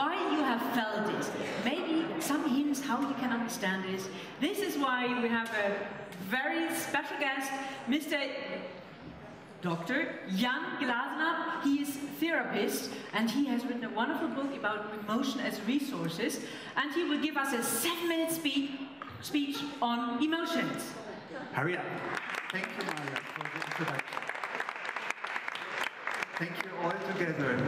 why you have felt it. Maybe some hints how you can understand this. This is why we have a very special guest, Mr. Dr. Jan Glasenapp. He is therapist and he has written a wonderful book about emotion as resources and he will give us a seven minute speech, speech on emotions. Hurry up. Thank you, Maria. Thank you all together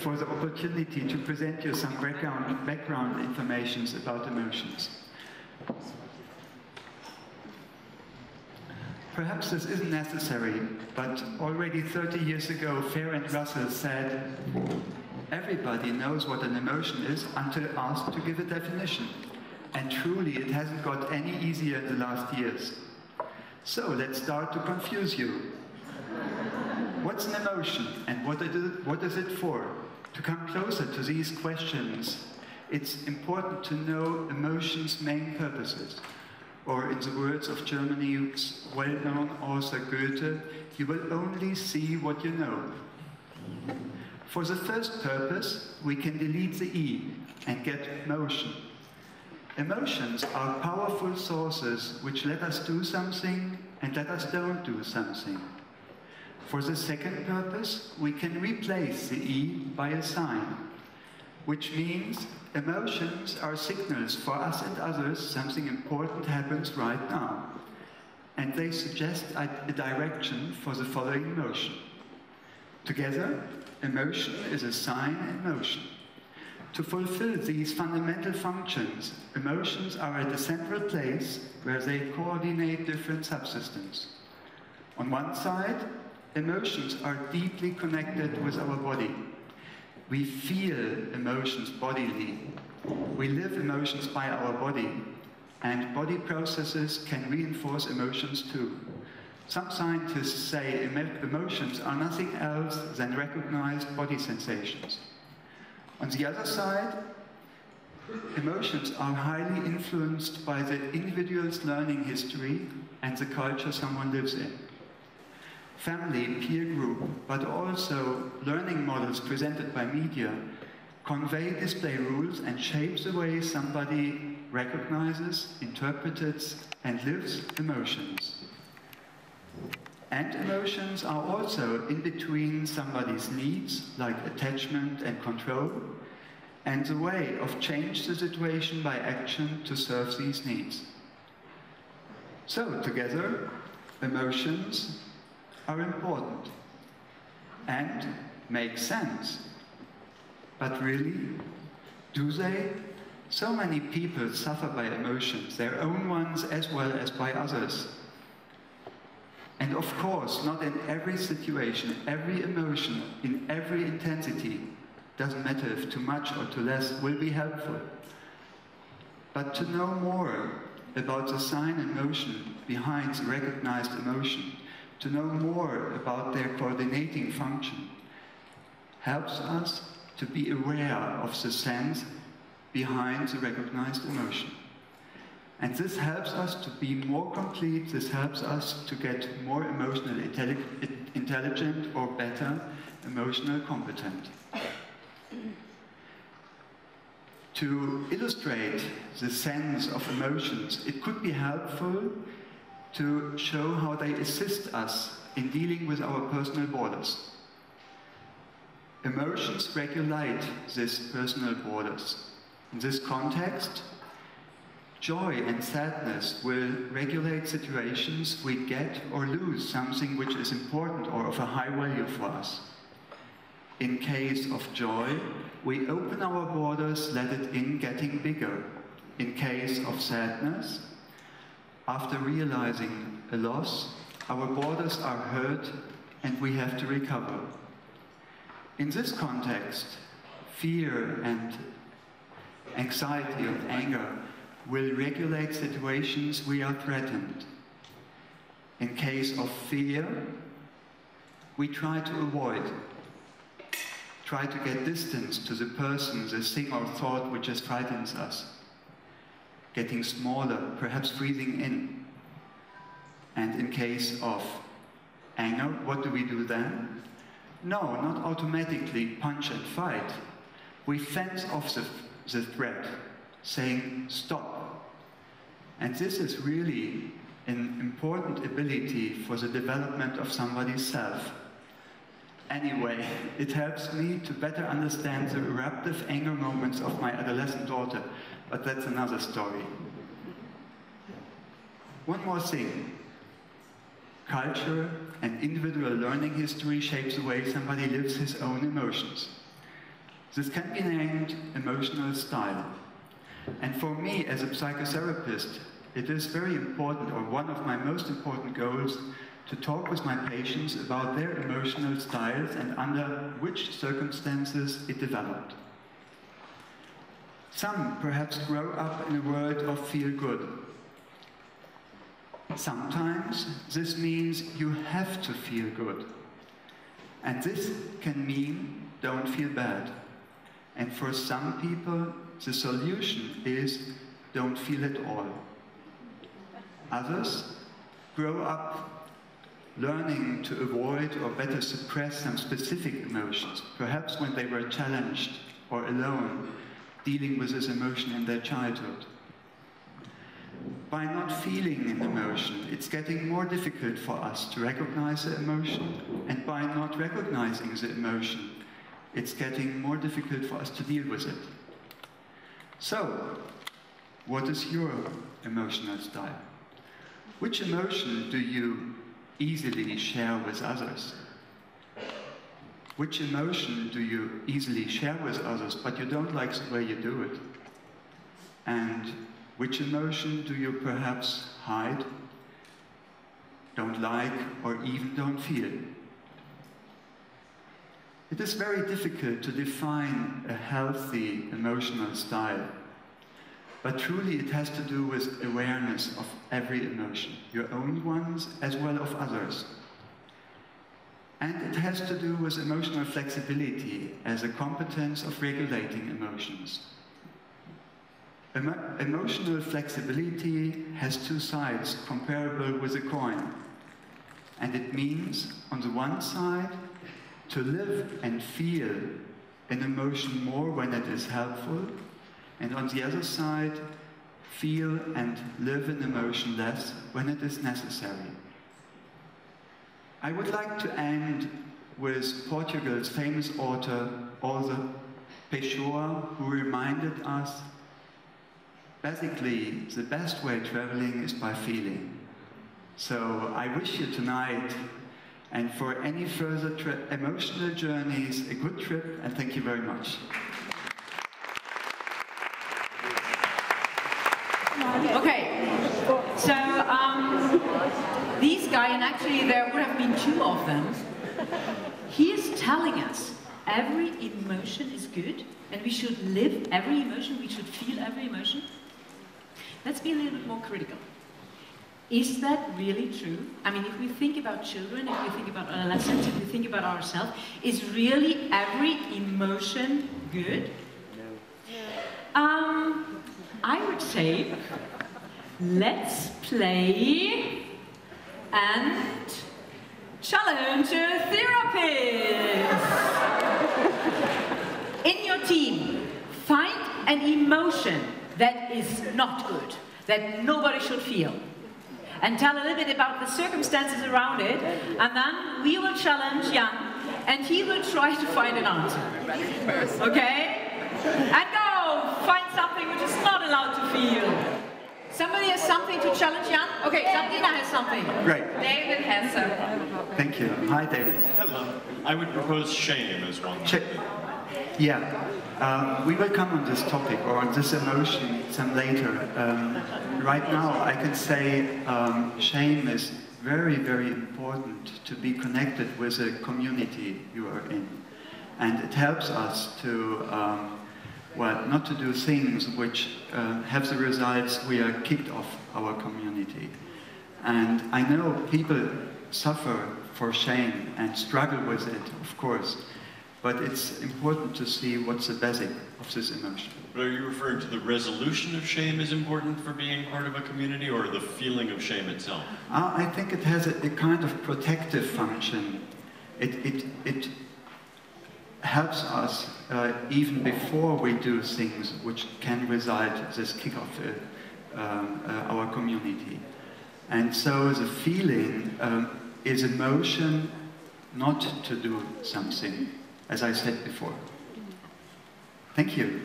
for the opportunity to present you some background, background information about emotions. Perhaps this isn't necessary, but already 30 years ago, Fehr and Russell said, everybody knows what an emotion is until asked to give a definition. And truly, it hasn't got any easier in the last years. So let's start to confuse you. What's an emotion and what is it for? To come closer to these questions, it's important to know emotions' main purposes or in the words of Germany's well-known author Goethe, you will only see what you know. For the first purpose, we can delete the E and get motion. Emotions are powerful sources which let us do something and let us don't do something. For the second purpose, we can replace the E by a sign, which means Emotions are signals for us and others something important happens right now. And they suggest a direction for the following emotion. Together, emotion is a sign in motion. To fulfill these fundamental functions, emotions are at a central place where they coordinate different subsystems. On one side, emotions are deeply connected with our body. We feel emotions bodily. We live emotions by our body, and body processes can reinforce emotions too. Some scientists say emotions are nothing else than recognized body sensations. On the other side, emotions are highly influenced by the individual's learning history and the culture someone lives in family, peer group, but also learning models presented by media convey display rules and shape the way somebody recognizes, interprets, and lives emotions. And emotions are also in between somebody's needs, like attachment and control, and the way of change the situation by action to serve these needs. So, together, emotions, are important and make sense. But really, do they? So many people suffer by emotions, their own ones as well as by others. And of course, not in every situation, every emotion, in every intensity, doesn't matter if too much or too less, will be helpful. But to know more about the sign and motion behind the recognized emotion, to know more about their coordinating function helps us to be aware of the sense behind the recognized emotion. And this helps us to be more complete, this helps us to get more emotionally intelligent or better emotional competent. to illustrate the sense of emotions, it could be helpful to show how they assist us in dealing with our personal borders. Emotions regulate these personal borders. In this context, joy and sadness will regulate situations we get or lose something which is important or of a high value for us. In case of joy, we open our borders, let it in, getting bigger. In case of sadness, after realizing a loss, our borders are hurt and we have to recover. In this context, fear and anxiety and anger will regulate situations we are threatened. In case of fear, we try to avoid, try to get distance to the person, the thing or thought which just frightens us getting smaller, perhaps freezing in. And in case of anger, what do we do then? No, not automatically punch and fight, We fence off the, the threat, saying stop. And this is really an important ability for the development of somebody's self. Anyway, it helps me to better understand the eruptive anger moments of my adolescent daughter, but that's another story. One more thing. Culture and individual learning history shapes the way somebody lives his own emotions. This can be named emotional style. And for me, as a psychotherapist, it is very important, or one of my most important goals, to talk with my patients about their emotional styles and under which circumstances it developed. Some perhaps grow up in a world of feel good. Sometimes this means you have to feel good. And this can mean don't feel bad. And for some people, the solution is don't feel at all. Others grow up learning to avoid or better suppress some specific emotions, perhaps when they were challenged or alone, dealing with this emotion in their childhood. By not feeling an emotion, it's getting more difficult for us to recognize the emotion, and by not recognizing the emotion, it's getting more difficult for us to deal with it. So, what is your emotional style? Which emotion do you easily share with others? Which emotion do you easily share with others, but you don't like the way you do it? And which emotion do you perhaps hide, don't like, or even don't feel? It is very difficult to define a healthy emotional style. But truly, it has to do with awareness of every emotion, your own ones as well of others. And it has to do with emotional flexibility as a competence of regulating emotions. Emo emotional flexibility has two sides comparable with a coin. And it means, on the one side, to live and feel an emotion more when it is helpful, and on the other side, feel and live an emotion less when it is necessary. I would like to end with Portugal's famous author, author Pessoa, who reminded us basically the best way traveling is by feeling. So I wish you tonight and for any further emotional journeys, a good trip, and thank you very much. Okay, so um, these guy, and actually there would have been two of them, he is telling us every emotion is good, and we should live every emotion, we should feel every emotion. Let's be a little bit more critical. Is that really true? I mean, if we think about children, if we think about adolescents, if we think about ourselves, is really every emotion good? No. Um, I would say, let's play and challenge a therapist. In your team, find an emotion that is not good, that nobody should feel and tell a little bit about the circumstances around it, and then we will challenge Jan, and he will try to find an answer. Okay? And go! Find something which is not allowed to feel. Somebody has something to challenge Jan? Okay, Sabrina has something. Great. David has something. Thank you. Hi, David. Hello. I would propose shame as one. Ch yeah. Um, we will come on this topic or on this emotion some later. Um, right now, I can say um, shame is very, very important to be connected with a community you are in. And it helps us to, um, well, not to do things which uh, have the results we are kicked off our community. And I know people suffer for shame and struggle with it, of course. But it's important to see what's the basic of this emotion. But are you referring to the resolution of shame is important for being part of a community or the feeling of shame itself? Uh, I think it has a, a, kind of protective function. It, it, it, helps us uh, even before we do things which can result this kick off uh, um, uh, our community. And so the feeling um, is emotion not to do something, as I said before. Thank you.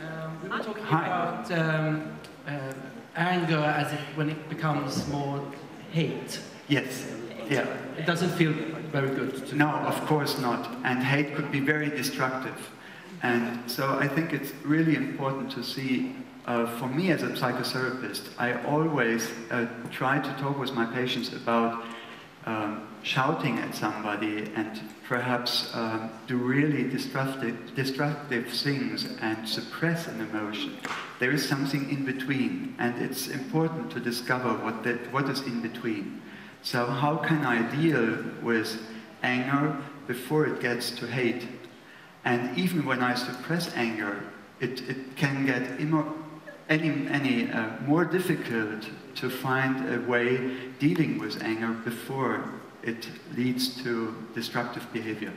Um, we were talking Hi. about um, uh, anger as it, when it becomes more hate. Yes. Yeah. It doesn't feel very good. To No, of course not. And hate could be very destructive. And so I think it's really important to see, uh, for me as a psychotherapist, I always uh, try to talk with my patients about um, shouting at somebody and perhaps um, do really destructive, destructive things and suppress an emotion. There is something in between, and it's important to discover what, that, what is in between. So how can I deal with anger before it gets to hate? And even when I suppress anger, it, it can get any, any uh, more difficult to find a way dealing with anger before it leads to destructive behavior.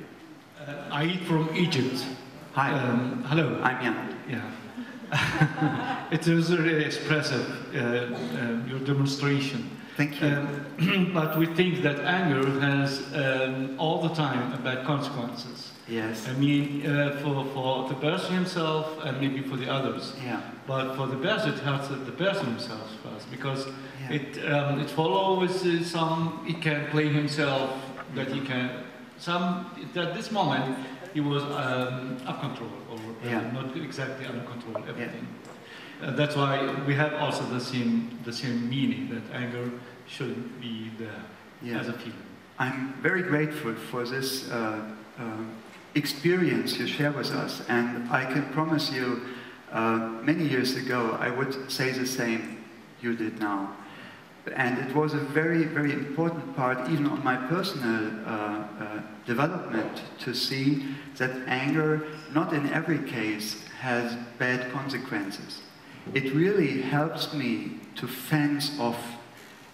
Uh, I from Egypt. Hi, Um, hello. I'm Jan. Yeah. it was really expressive, uh, um, your demonstration. Thank you. Um, but we think that anger has um, all the time bad consequences. yes. I mean, uh, for, for the person himself and maybe for the others. Yeah. But for the person, it hurts the person himself first because Yeah. it um, it follows uh, some. He can blame himself that he can. Some at this moment he was um, up control or Yeah. not exactly under control. Everything. Uh, that's why we have also the same the same meaning that anger shouldn't be there Yeah. as a feeling. I'm very grateful for this uh, uh, experience you share with us, and I can promise you, uh, many years ago, I would say the same you did now. And it was a very, very important part, even on my personal uh, uh, development, to see that anger, not in every case, has bad consequences. It really helps me to fence off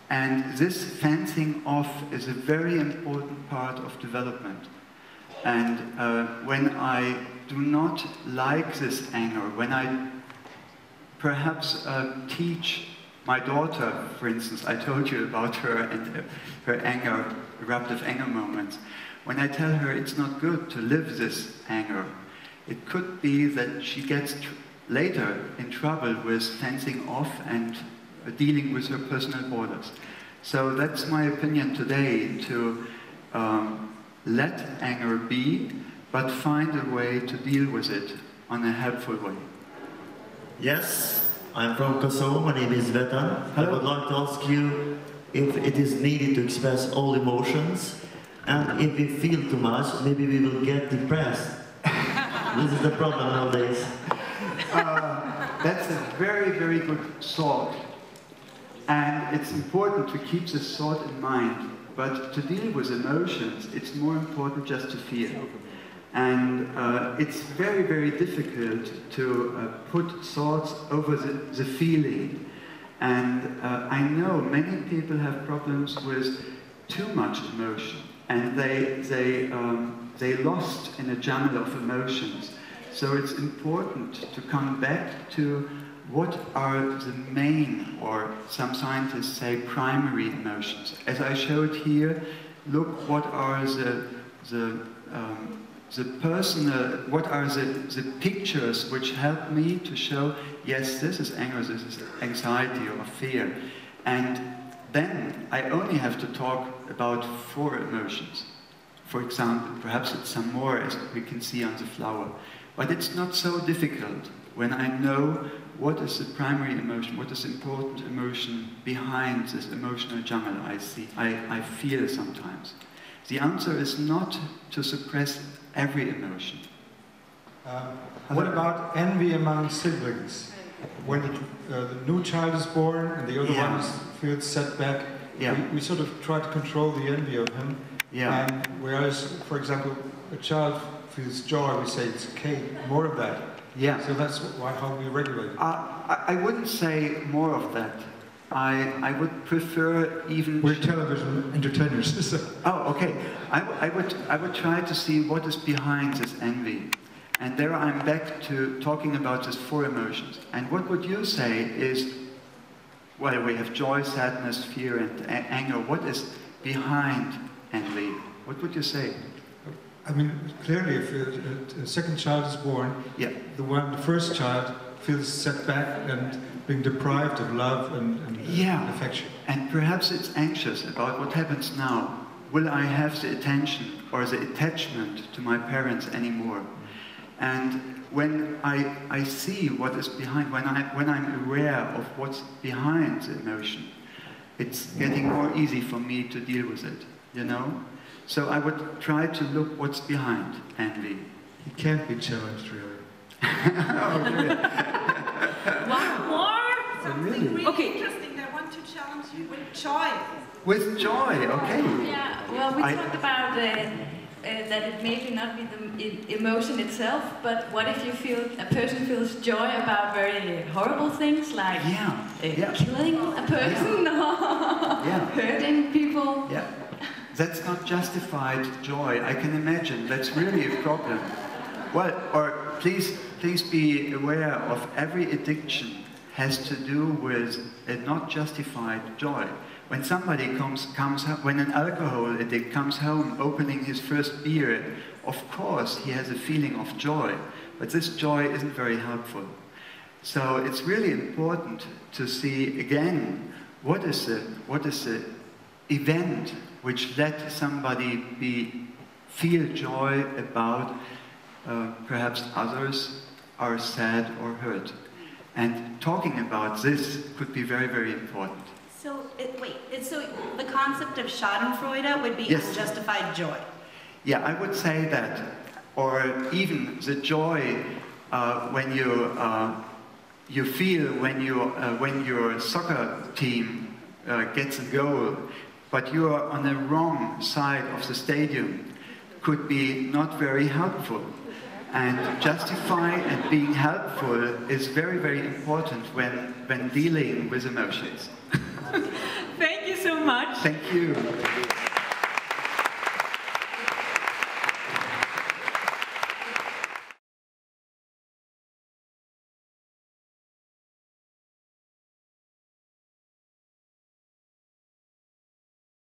and this fencing off is a very important part of development. And uh, when I do not like this anger, when I perhaps uh, teach my daughter, for instance, I told you about her and her anger, eruptive anger moments. When I tell her it's not good to live this anger, it could be that she gets later in trouble with fencing off and dealing with her personal borders. So that's my opinion today to um, let anger be, but find a way to deal with it on a helpful way. Yes, I'm from Kosovo. My name is Vetan. I would like to ask you if it is needed to express all emotions, and if we feel too much, maybe we will get depressed. this is the problem nowadays. Uh, that's a very, very good thought. And it's important to keep this thought in mind. But to deal with emotions, it's more important just to feel. And uh, it's very, very difficult to uh, put thoughts over the, the feeling. And uh, I know many people have problems with too much emotion. And they, they, um, they lost in a jumble of emotions. So it's important to come back to what are the main, or some scientists say primary emotions. As I showed here, look what are the, the, um, the personal, what are the, the pictures which help me to show, yes, this is anger, this is anxiety or fear. And then I only have to talk about four emotions. For example, perhaps it's some more as we can see on the flower. But it's not so difficult when I know what is the primary emotion, what is the important emotion behind this emotional jungle I see, I, I feel sometimes. The answer is not to suppress every emotion. Um, what about envy among siblings? When the, uh, the new child is born and the other Yeah. one feels set back, Yeah. we, we sort of try to control the envy of him. Yeah. And whereas, for example, a child feels joy, we say it's okay, more of that. Yeah. So that's why, how we regulate it. Uh, I, I- I wouldn't say more of that. I, I would prefer even. We're television entertainers. so- Oh, okay. I, w- I would, I would try to see what is behind this envy. And there I'm back to talking about these four emotions. And what would you say is, well, we have joy, sadness, fear, and anger. What is behind envy? What would you say? I mean, clearly, if a, a, second child is born, Yeah. the one, the first child feels set back and being deprived of love and, and uh, Yeah. affection. And perhaps it's anxious about what happens now. Will I have the attention or the attachment to my parents anymore? And when I, I see what is behind, when, I, when I'm aware of what's behind the emotion, it's getting more easy for me to deal with it, you know? So I would try to look what's behind envy. It can't be challenged, really. One more? Something really Okay. interesting. I want to challenge you with joy. With joy, okay. Yeah, well, we I- talked about uh, uh, that it maybe not be the emotion itself, but what if you feel a person feels joy about very horrible things like Yeah, uh, yeah. killing a person Yeah. or hurting people? Yeah, that's not justified joy. I can imagine that's really a problem. Well, or please, please be aware of every addiction has to do with a not justified joy. When somebody comes, comes when an alcohol addict comes home opening his first beer, of course he has a feeling of joy, but this joy isn't very helpful. So it's really important to see again what is the, what is the event which let somebody be, feel joy about uh, perhaps others are sad or hurt. And talking about this could be very, very important. So, it, wait, so the concept of Schadenfreude would be Yes. unjustified joy. Yeah, I would say that. Or even the joy uh, when you, uh, you feel when, you, uh, when your soccer team uh, gets a goal, but you are on the wrong side of the stadium, could be not very helpful. And justify and being helpful is very, very important when, when dealing with emotions. Thank you so much. Thank you.